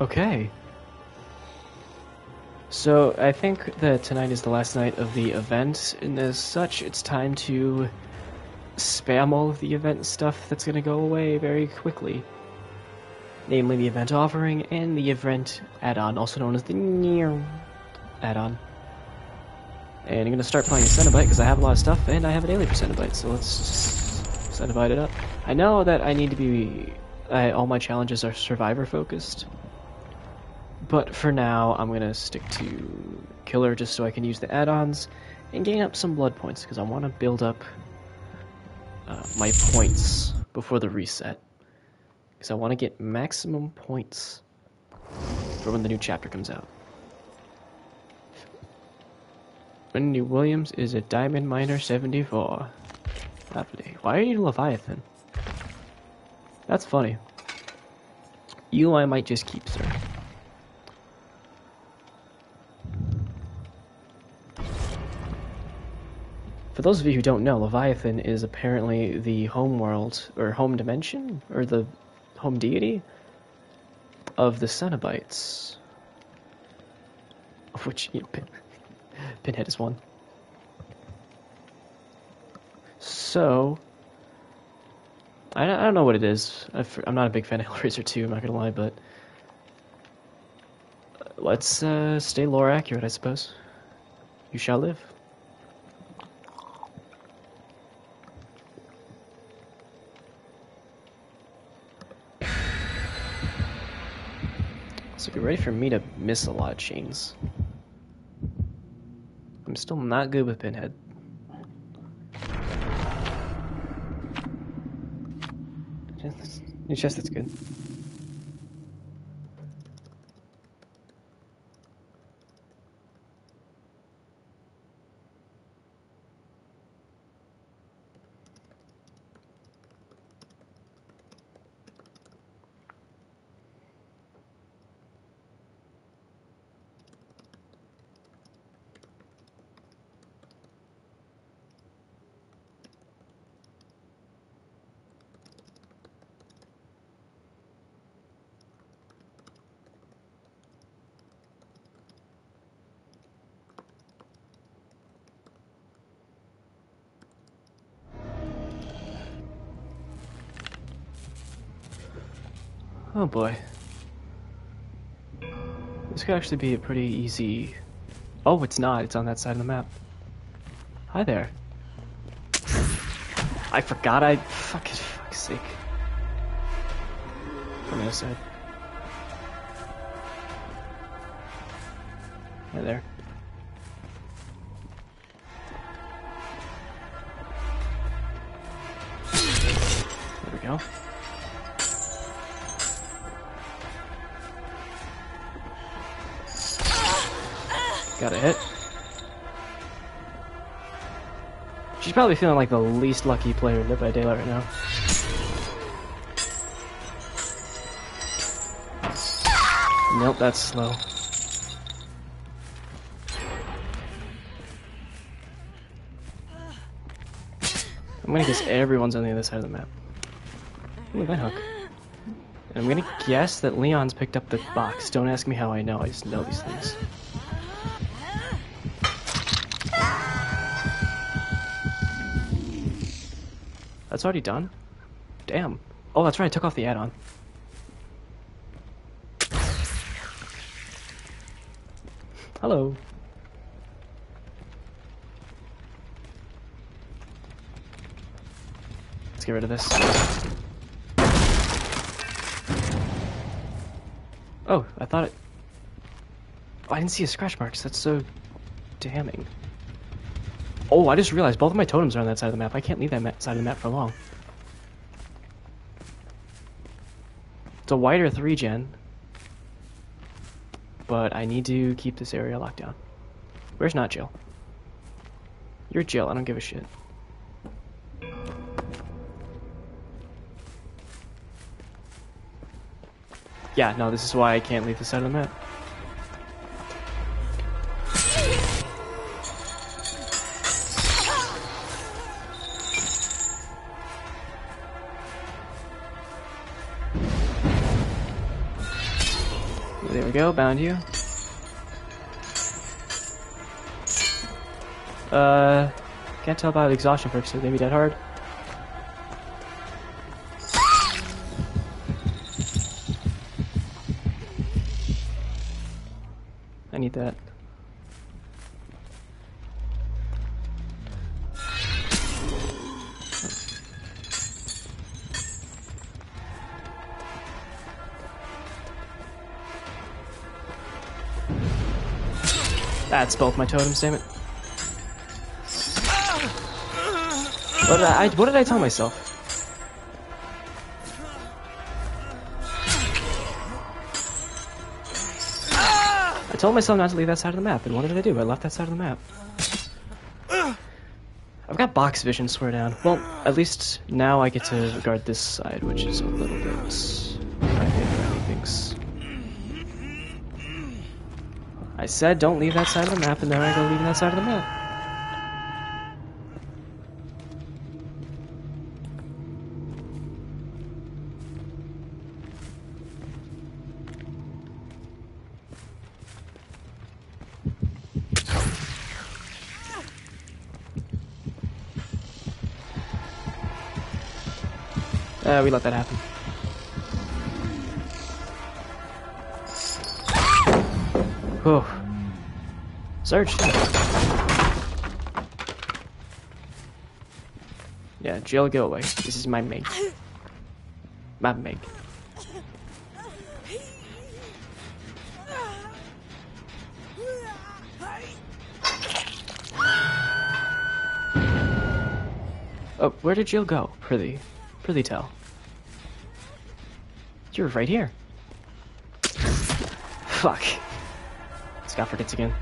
Okay. So I think that tonight is the last night of the event, and as such, it's time to spam all of the event stuff that's going to go away very quickly. Namely, the event offering and the event add-on, also known as the Near add-on. And I'm going to start playing a Cenobite because I have a lot of stuff, and I have a daily for Cenobite, so let's just Cenobite it up. I know that I need to be... I, all my challenges are survivor-focused, but for now, I'm going to stick to Killer just so I can use the add-ons and gain up some blood points because I want to build up uh, my points before the reset. Because I want to get maximum points for when the new chapter comes out. Wendy Williams is a Diamond Miner 74. Lovely. Why are you Leviathan? That's funny. You I might just keep, sir. Those of you who don't know, Leviathan is apparently the home world, or home dimension, or the home deity of the Cenobites. Of which, you know, Pin Pinhead is one. So, I, I don't know what it is. I'm not a big fan of Hellraiser 2, I'm not gonna lie, but let's uh, stay lore accurate, I suppose. You shall live. Ready for me to miss a lot of chains. I'm still not good with Pinhead. New chest, that's good. Oh boy. This could actually be a pretty easy... Oh, it's not. It's on that side of the map. Hi there. I forgot I... Fucking fuck's sake. From the other side. Hi there. There we go. Got a hit. She's probably feeling like the least lucky player in Dead by Daylight right now. Nope, that's slow. I'm gonna guess everyone's on the other side of the map. Ooh, that hook. And I'm gonna guess that Leon's picked up the box. Don't ask me how I know, I just know these things. That's already done? Damn. Oh, that's right, I took off the add-on. Hello. Let's get rid of this. Oh, I thought it... Oh, I didn't see a scratch marks. That's so damning. Oh, I just realized both of my totems are on that side of the map. I can't leave that side of the map for long. It's a wider 3 gen. But I need to keep this area locked down. Where's not Jill? You're Jill, I don't give a shit. Yeah, no, this is why I can't leave the side of the map. Bound you. Uh, can't tell by the exhaustion perks, so maybe dead hard. I need that. That's both my totems, damn it. What did I, what did I tell myself? I told myself not to leave that side of the map, and what did I do? I left that side of the map. I've got box vision, swear down. Well, at least now I get to guard this side, which is a little bit I said don't leave that side of the map, and now I go leave that side of the map. Uh, we let that happen. Oh. Search. Yeah, Jill, go away. This is my Meg. My Meg. Oh, where did Jill go? Prithee. Prithee tell. You're right here. Fuck. Scott forgets again.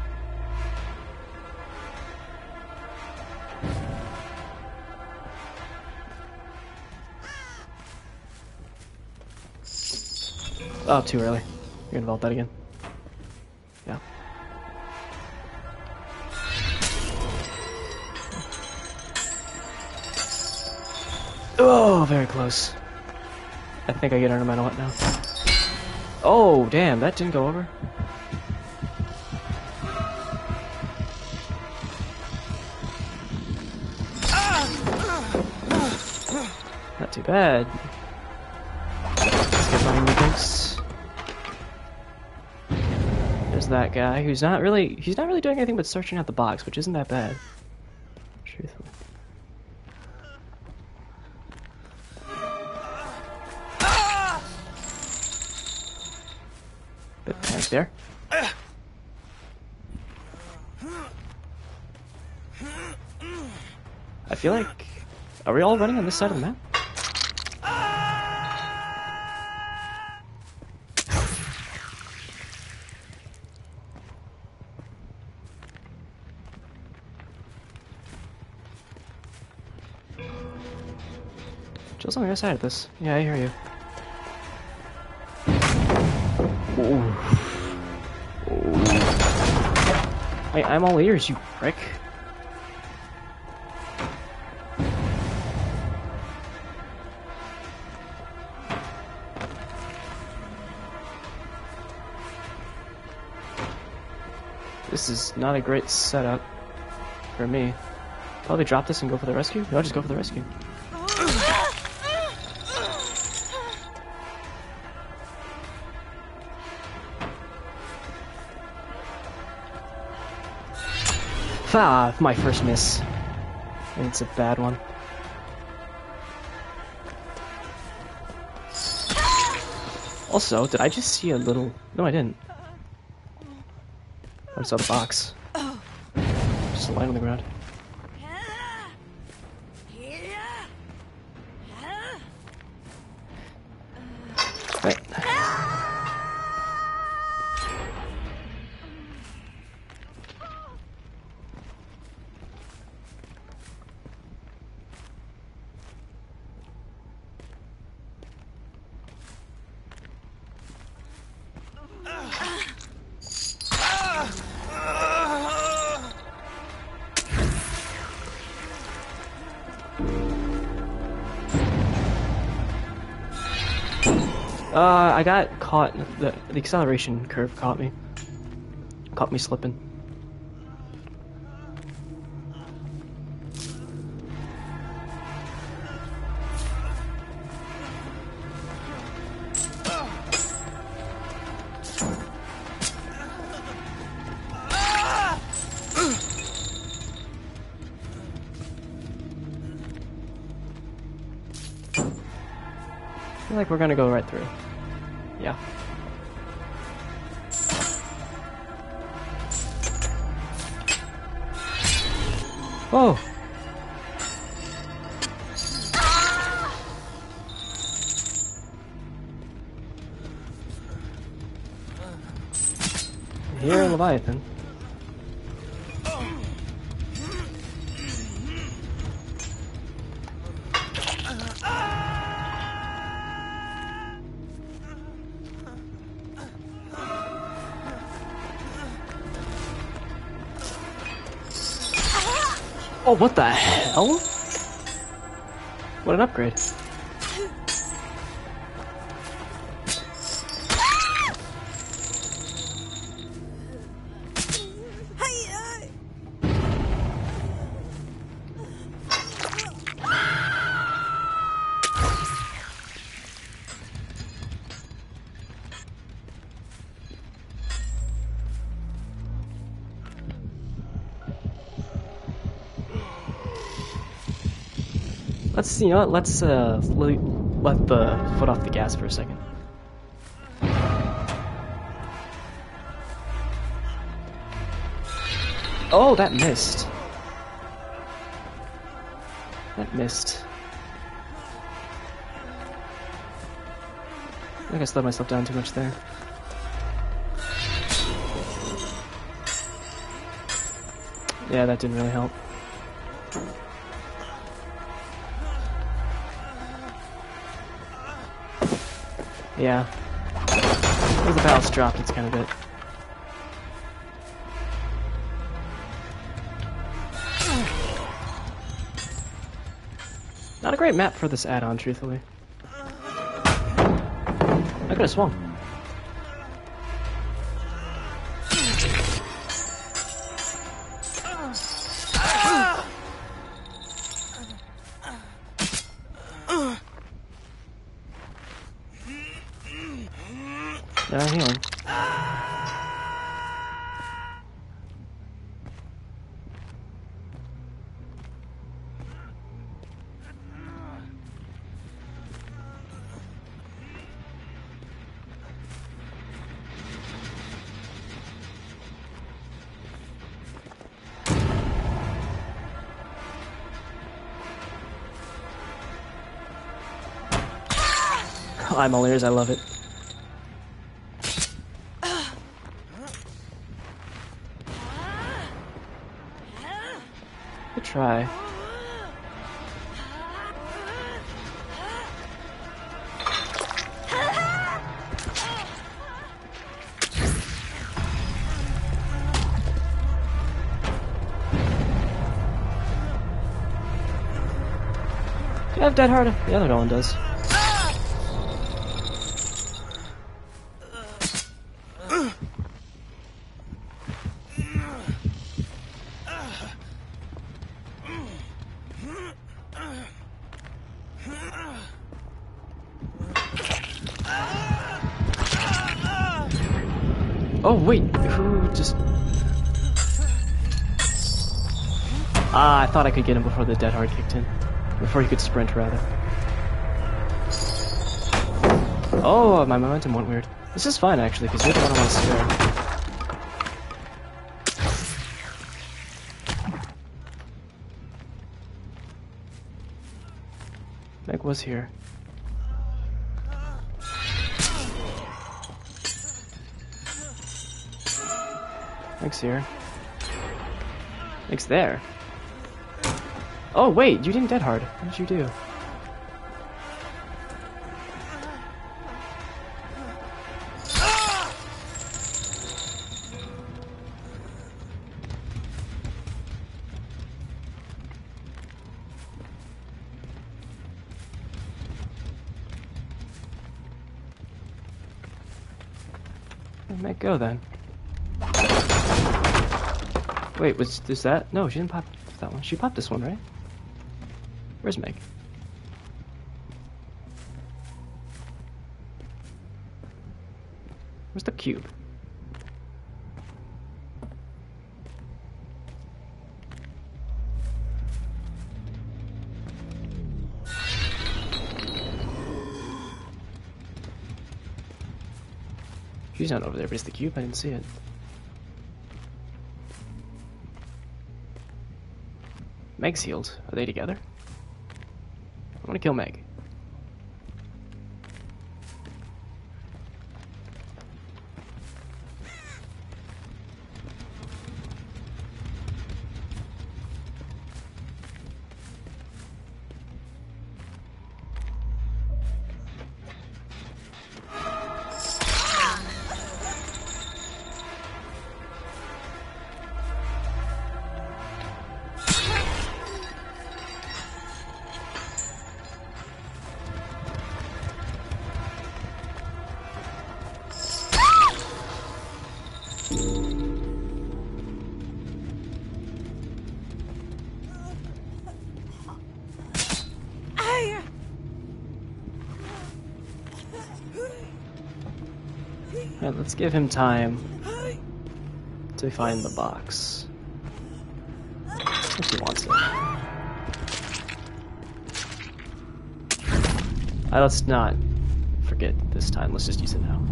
Oh, too early. You're gonna vault that again. Yeah. Oh, very close. I think I get ornamental now. Oh, damn, that didn't go over. Bad. There's that guy who's not really he's not really doing anything but searching out the box, which isn't that bad. Truthfully. Bit panic there. I feel like are we all running on this side of the map? Jill's on the other side of this. Yeah, I hear you. Wait, I'm all ears, you prick. This is not a great setup for me. Probably drop this and go for the rescue? No, just go for the rescue. Ah, my first miss. And it's a bad one. Also, did I just see a little... No, I didn't. I saw the box. Just a line on the ground. Got caught. The, the acceleration curve caught me. Caught me slipping. I feel like we're gonna go right through. Yeah. Whoa! Here, Leviathan. Oh, what the hell? What an upgrade. Let's, you know what, let's uh, let, let the foot off the gas for a second. Oh, that missed. That missed. I think I slowed myself down too much there. Yeah, that didn't really help. Yeah. As the balance dropped, it's kind of it. Not a great map for this add-on, truthfully. I could have swung. I'm all ears, I love it. Good try. You have Dead Hard? The other one does. Thought I could get him before the dead hard kicked in, before he could sprint rather. Oh, my momentum went weird. This is fine actually, because you're the one I want to spare. Meg was here. Meg's here. Meg's there. Oh wait, you didn't dead hard. What did you do? Where'd go then? Wait, was is that? No, she didn't pop that one. She popped this one, right? Where's Meg? Where's the cube? She's not over there, but it's the cube. I didn't see it. Meg's healed. Are they together? Want to kill Meg. Alright, let's give him time to find the box. If he wants it. Uh, let's not forget this time. Let's just use it now.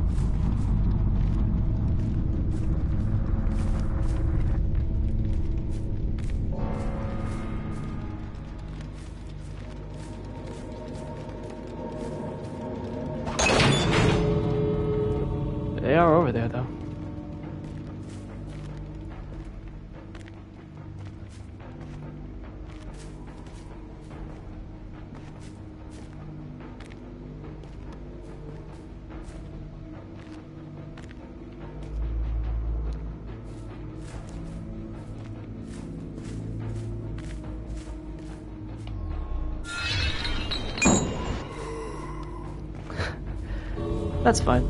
That's fine.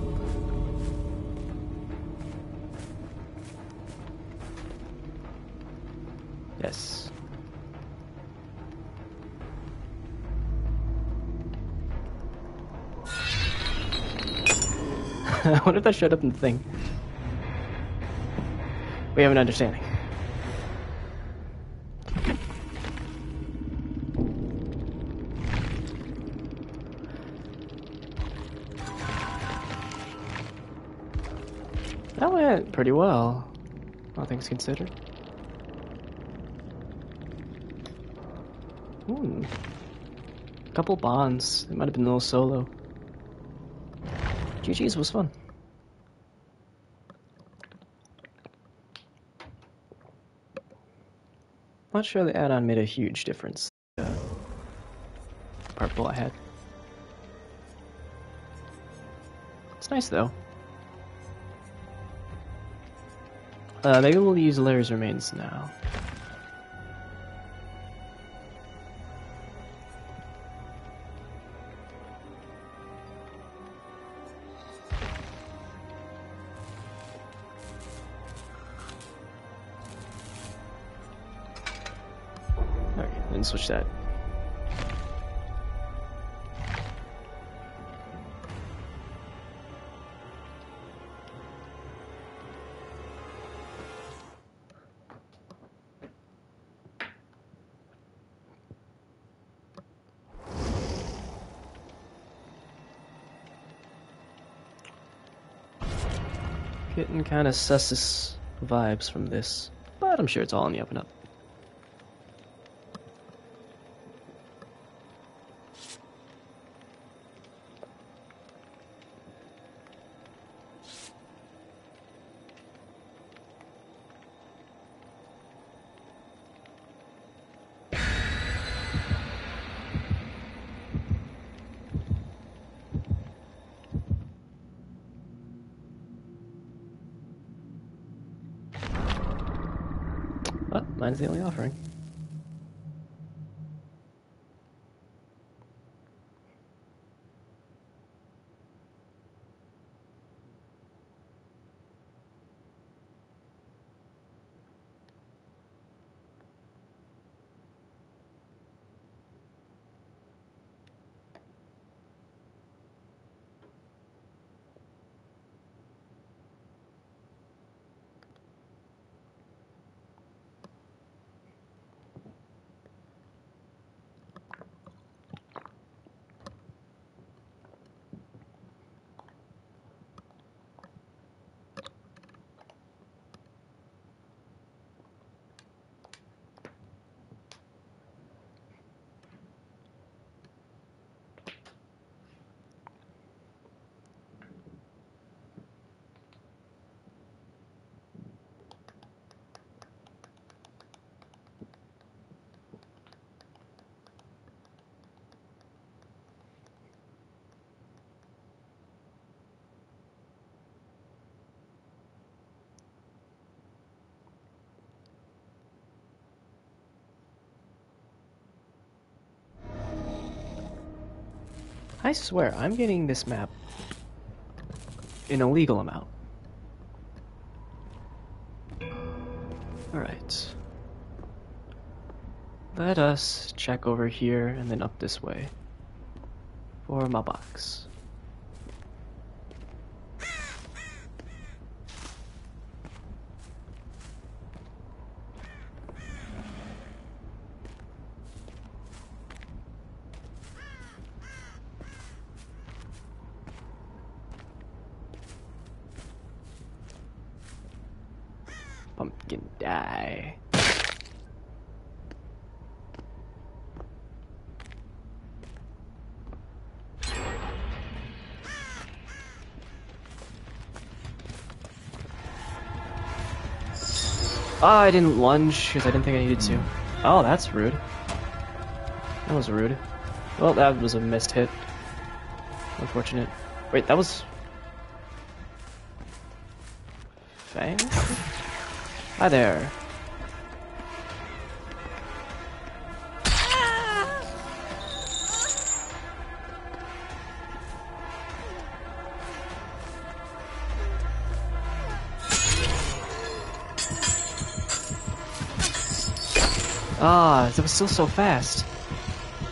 Yes. I wonder if that showed up in the thing. We have an understanding. Pretty well, all things considered. Hmm. Couple bonds. It might have been a little solo. GG's was fun. Not sure the add-on made a huge difference. Uh, purple I had. It's nice though. Uh, maybe we'll use Larry's remains now. Okay, then switch that. Kind of sussus vibes from this, but I'm sure it's all on the up and up. But mine's the only offering. I swear, I'm getting this map an illegal amount. Alright. Let us check over here and then up this way for my box. Pumpkin die. Oh, I didn't lunge because I didn't think I needed to. Oh, that's rude. That was rude. Well, that was a missed hit. Unfortunate. Wait, that was... Fang? Hi there. Ah, that was still so fast.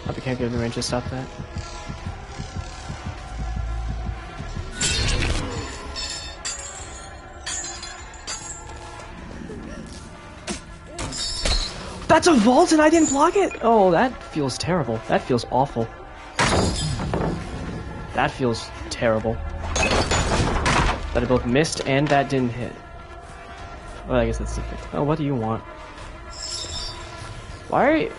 I can't get in the range to stop that. That's a vault and I didn't block it? Oh, that feels terrible. That feels awful. That feels terrible. That I both missed and that didn't hit. Well, I guess that's thing. Oh, what do you want? Why are you...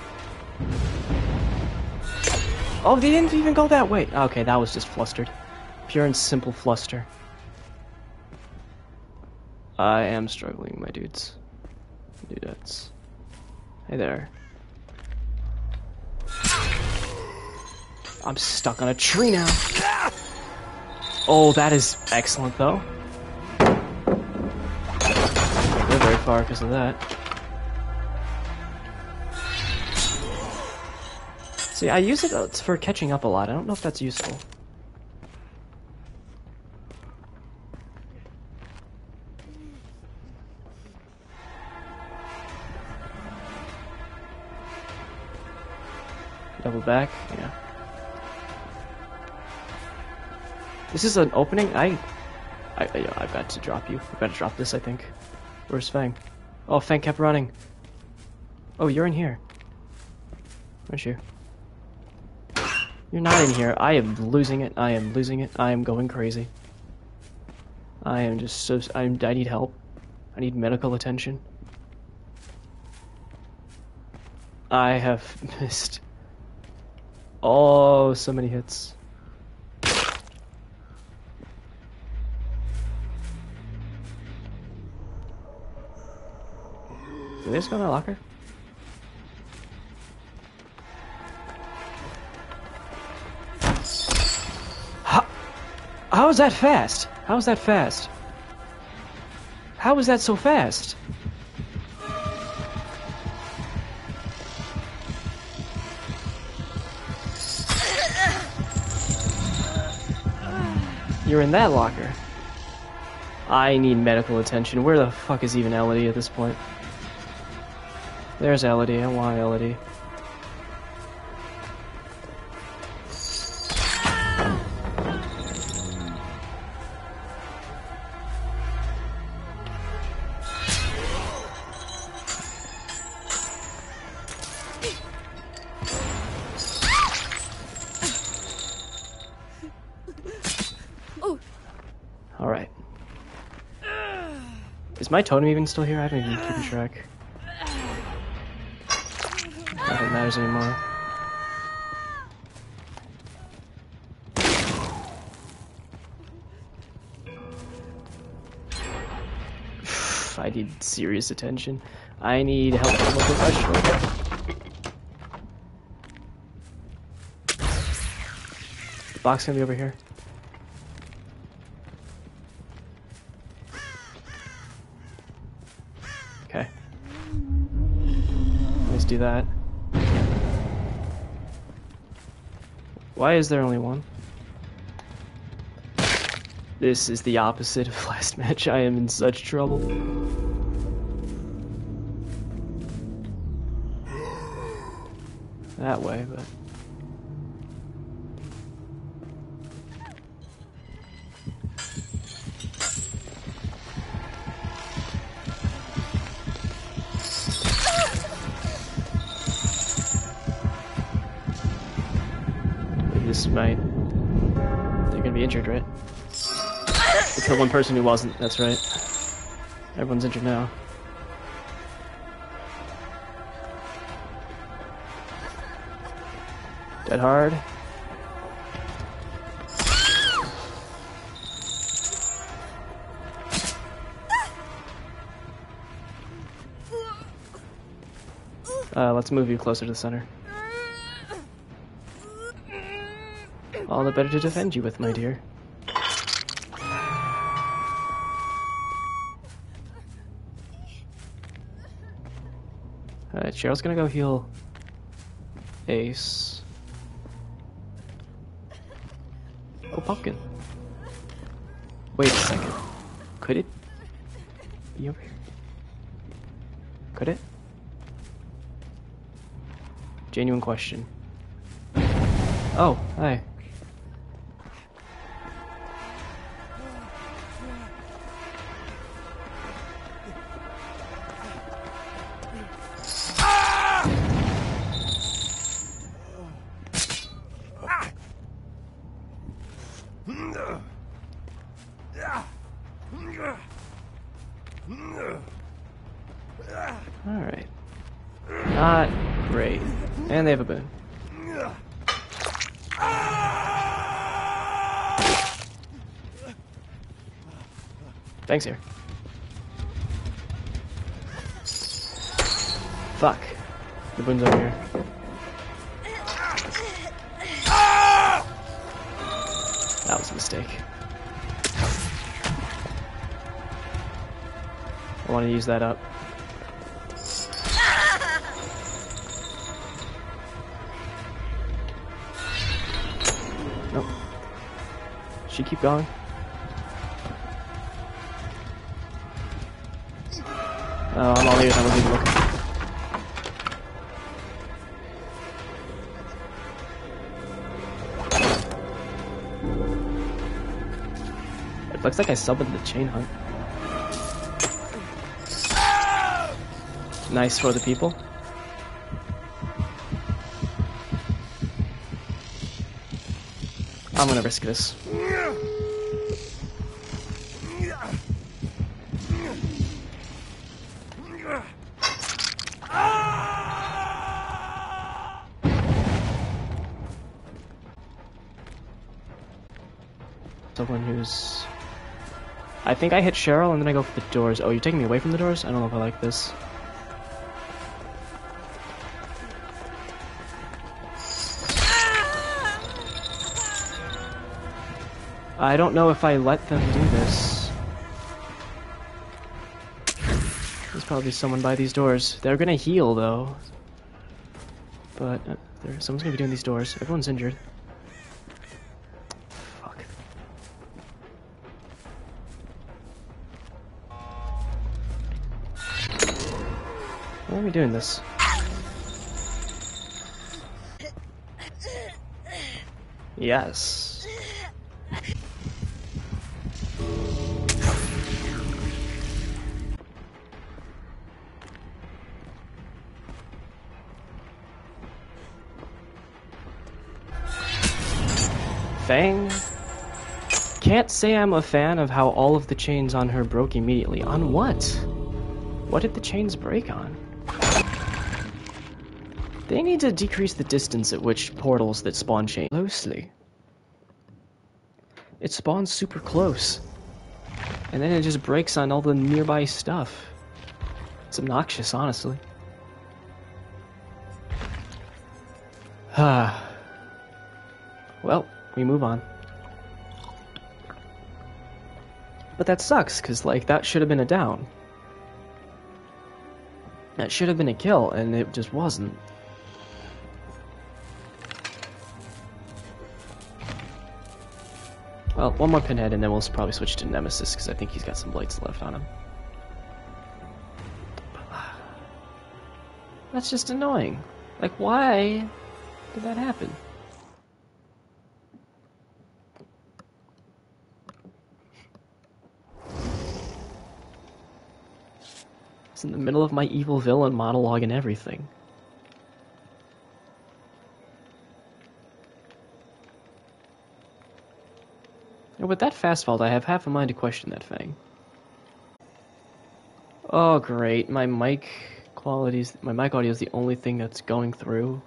Oh, they didn't even go that way. Okay, that was just flustered. Pure and simple fluster. I am struggling, my dudes. Dudettes. Hey there. I'm stuck on a tree now. Oh, that is excellent, though. We're very far because of that. See, I use it uh, for catching up a lot. I don't know if that's useful. Double back, yeah. This is an opening. I, I, I I've got to drop you. I've got to drop this. I think. Where's Fang? Oh, Fang kept running. Oh, you're in here. Aren't you? You're not in here. I am losing it. I am losing it. I am going crazy. I am just so. I'm, I need help. I need medical attention. I have missed. Oh, so many hits. Did they just go in my locker? Is that fast? How is that fast? How is that so fast? You're in that locker. I need medical attention. Where the fuck is even Elodie at this point? There's Elodie. I want Elodie. Alright. Is my totem even still here? I don't even keep track. Nothing matters anymore. I need serious attention. I need help from a professional. The box gonna be over here. do that. Why is there only one? This is the opposite of last match. I am in such trouble. That way, but... injured, right? We killed one person who wasn't, that's right. Everyone's injured now. Dead hard. Uh, let's move you closer to the center. All the better to defend you with, my dear. Alright, Cheryl's gonna go heal Ace. Oh, Pumpkin. Wait a second. Could it be over here? Could it? Genuine question. Oh, hi. Thanks here. Fuck. The boon's over here. That was a mistake. I want to use that up. Nope. She keep going. I'm. I wasn't even looking. It looks like I summoned the chain hunt. Nice for the people. I'm gonna risk this. Think I hit Cheryl and then I go for the doors. Oh, you're taking me away from the doors? I don't know if I like this. I don't know if I let them do this. There's probably someone by these doors. They're gonna heal, though. But uh, someone's gonna be doing these doors. Everyone's injured. Are we doing this? Yes. Fang? Can't say I'm a fan of how all of the chains on her broke immediately. On what? What did the chains break on? They need to decrease the distance at which portals that spawn chain closely. It spawns super close. And then it just breaks on all the nearby stuff. It's obnoxious, honestly. Ah. well, we move on. But that sucks, because, like, that should have been a down. That should have been a kill, and it just wasn't. Well, one more pinhead and then we'll probably switch to Nemesis because I think he's got some blights left on him. That's just annoying. Like, why did that happen? It's in the middle of my evil villain monologue and everything. With that fast vault, I have half a mind to question that thing. Oh, great. My mic qualities, my mic audio is the only thing that's going through.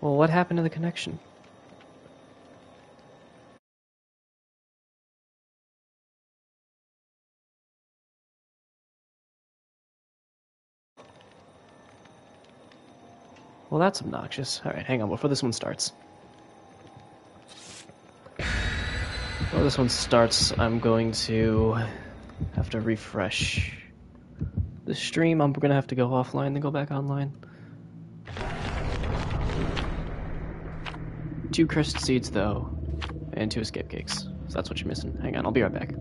Well, what happened to the connection? Well, that's obnoxious. Alright, hang on before this one starts. This one starts, I'm going to have to refresh the stream. I'm going to have to go offline, then go back online. Two cursed seeds, though, and two escape cakes. So that's what you're missing. Hang on, I'll be right back.